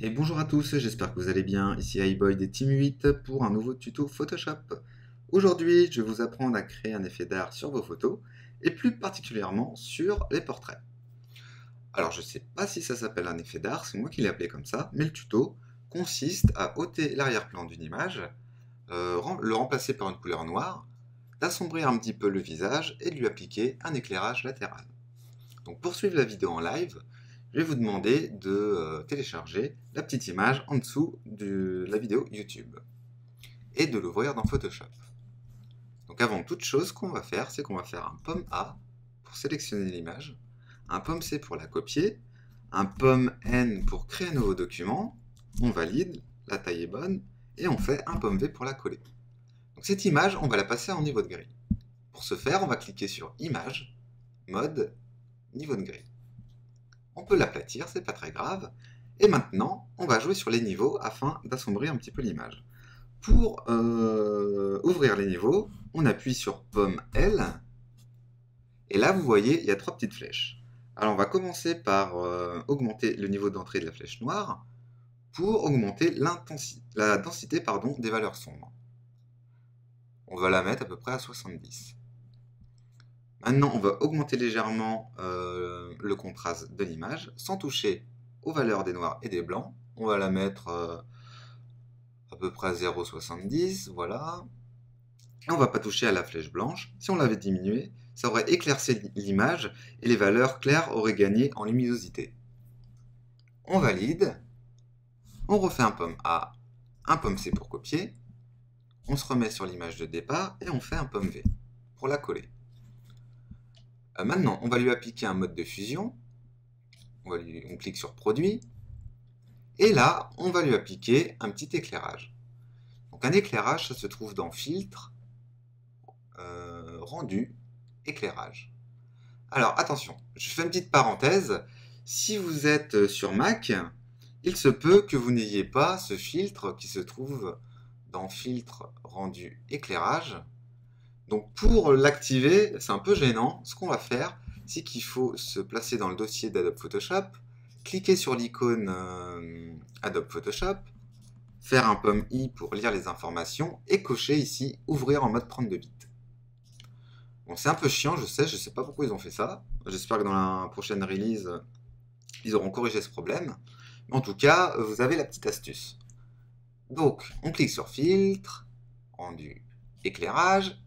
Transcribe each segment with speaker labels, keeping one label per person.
Speaker 1: Et bonjour à tous, j'espère que vous allez bien. Ici iBoy des Team 8 pour un nouveau tuto Photoshop. Aujourd'hui, je vais vous apprendre à créer un effet d'art sur vos photos et plus particulièrement sur les portraits. Alors, je ne sais pas si ça s'appelle un effet d'art, c'est moi qui l'ai appelé comme ça, mais le tuto consiste à ôter l'arrière-plan d'une image, euh, le remplacer par une couleur noire, d'assombrir un petit peu le visage et de lui appliquer un éclairage latéral. Donc, pour suivre la vidéo en live, je vais vous demander de euh, télécharger la petite image en dessous de la vidéo YouTube et de l'ouvrir dans Photoshop. Donc avant toute chose, ce qu'on va faire, c'est qu'on va faire un pomme A pour sélectionner l'image, un pomme C pour la copier, un pomme N pour créer un nouveau document, on valide, la taille est bonne, et on fait un pomme V pour la coller. Donc cette image, on va la passer en niveau de grille. Pour ce faire, on va cliquer sur Image, Mode, Niveau de grille. On peut l'aplatir, c'est pas très grave. Et maintenant, on va jouer sur les niveaux afin d'assombrir un petit peu l'image. Pour euh, ouvrir les niveaux, on appuie sur pomme L. Et là, vous voyez, il y a trois petites flèches. Alors, on va commencer par euh, augmenter le niveau d'entrée de la flèche noire pour augmenter la densité des valeurs sombres. On va la mettre à peu près à 70. Maintenant, on va augmenter légèrement euh, le contraste de l'image sans toucher aux valeurs des noirs et des blancs. On va la mettre euh, à peu près à 0,70, voilà. Et on ne va pas toucher à la flèche blanche. Si on l'avait diminué, ça aurait éclairci l'image et les valeurs claires auraient gagné en luminosité. On valide. On refait un pomme A, un pomme C pour copier. On se remet sur l'image de départ et on fait un pomme V pour la coller. Euh, maintenant, on va lui appliquer un mode de fusion. On, clique sur Produit. Et là, on va lui appliquer un petit éclairage. Donc un éclairage, ça se trouve dans Filtre, euh, Rendu, Éclairage. Alors attention, je fais une petite parenthèse. Si vous êtes sur Mac, il se peut que vous n'ayez pas ce filtre qui se trouve dans Filtre, Rendu, Éclairage. Donc pour l'activer, c'est un peu gênant. Ce qu'on va faire, c'est qu'il faut se placer dans le dossier d'Adobe Photoshop, cliquer sur l'icône euh, Adobe Photoshop, faire un pomme I pour lire les informations et cocher ici Ouvrir en mode 32 bits. Bon, c'est un peu chiant, je sais, je sais pas pourquoi ils ont fait ça. J'espère que dans la prochaine release, ils auront corrigé ce problème. En tout cas, vous avez la petite astuce. Donc, on clique sur Filtre, Rendu, Éclairage,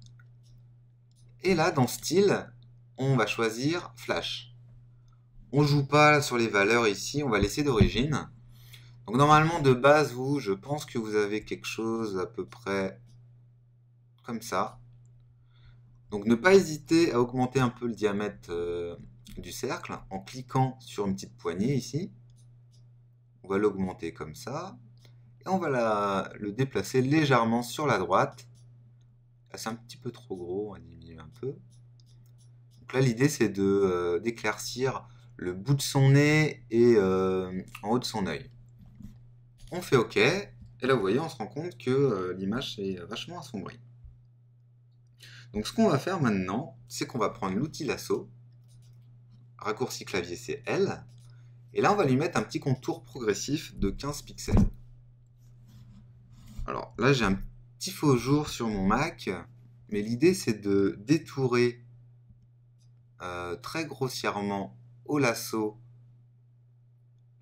Speaker 1: et là, dans Style, on va choisir Flash. On joue pas sur les valeurs ici, on va laisser d'origine. Donc normalement, de base, vous, je pense que vous avez quelque chose à peu près comme ça. Donc ne pas hésiter à augmenter un peu le diamètre euh, du cercle en cliquant sur une petite poignée ici. On va l'augmenter comme ça. Et on va le déplacer légèrement sur la droite c'est un petit peu trop gros, on va diminuer un peu. Donc là, l'idée, c'est de euh, d'éclaircir le bout de son nez et euh, en haut de son œil. On fait OK, et là, vous voyez, on se rend compte que euh, l'image est vachement assombrie. Donc ce qu'on va faire maintenant, c'est qu'on va prendre l'outil lasso, raccourci clavier c'est L, et là on va lui mettre un petit contour progressif de 15 pixels. Alors là j'ai un petit faux jour sur mon Mac, mais l'idée c'est de détourer euh, très grossièrement au lasso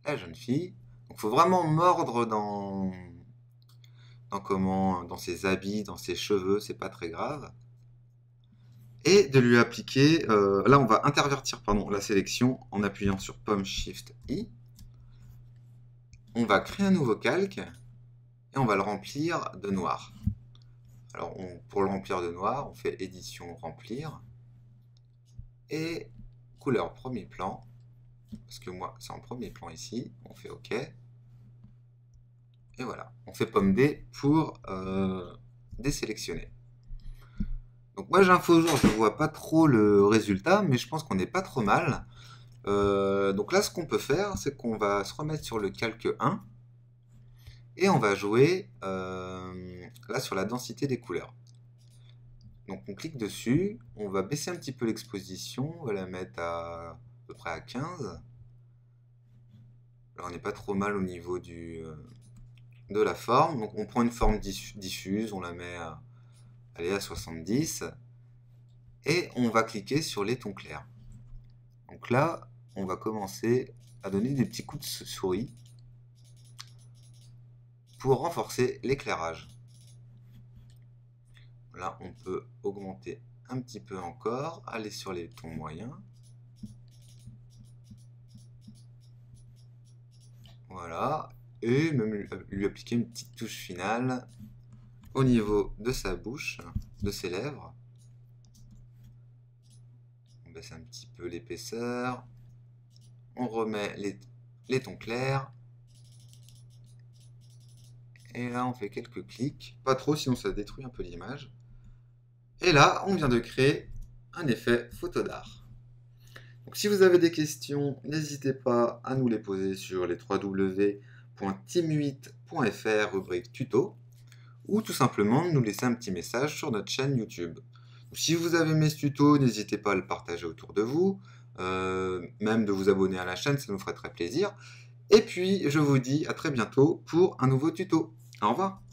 Speaker 1: la jeune fille. Donc faut vraiment mordre dans, dans comment dans ses habits, dans ses cheveux, c'est pas très grave. Et de lui appliquer, euh, là on va intervertir pardon, la sélection en appuyant sur Pomme Shift I. On va créer un nouveau calque on va le remplir de noir. Alors pour le remplir de noir, on fait édition remplir et couleur premier plan, parce que moi c'est en premier plan ici, on fait OK. Et voilà, on fait pomme D pour euh, désélectionner. Donc moi j'ai un faux jour, je ne vois pas trop le résultat, mais je pense qu'on n'est pas trop mal. Euh, donc là ce qu'on peut faire, c'est qu'on va se remettre sur le calque 1, et on va jouer euh, là sur la densité des couleurs. Donc on clique dessus, on va baisser un petit peu l'exposition, on va la mettre à, peu près à 15. Là, on n'est pas trop mal au niveau euh, de la forme. Donc, on prend une forme diffuse, on la met à, à 70. Et on va cliquer sur les tons clairs. Donc là, on va commencer à donner des petits coups de souris pour renforcer l'éclairage. Là, on peut augmenter un petit peu encore, aller sur les tons moyens. Voilà, et même lui appliquer une petite touche finale au niveau de sa bouche, de ses lèvres. On baisse un petit peu l'épaisseur. On remet les tons clairs. Et là, on fait quelques clics. Pas trop, sinon ça détruit un peu l'image. Et là, on vient de créer un effet photo d'art. Donc si vous avez des questions, n'hésitez pas à nous les poser sur les www.team8.fr rubrique tuto ou tout simplement nous laisser un petit message sur notre chaîne YouTube. si vous avez aimé ce tuto, n'hésitez pas à le partager autour de vous, euh, même de vous abonner à la chaîne, ça nous ferait très plaisir. Et puis, je vous dis à très bientôt pour un nouveau tuto. Au revoir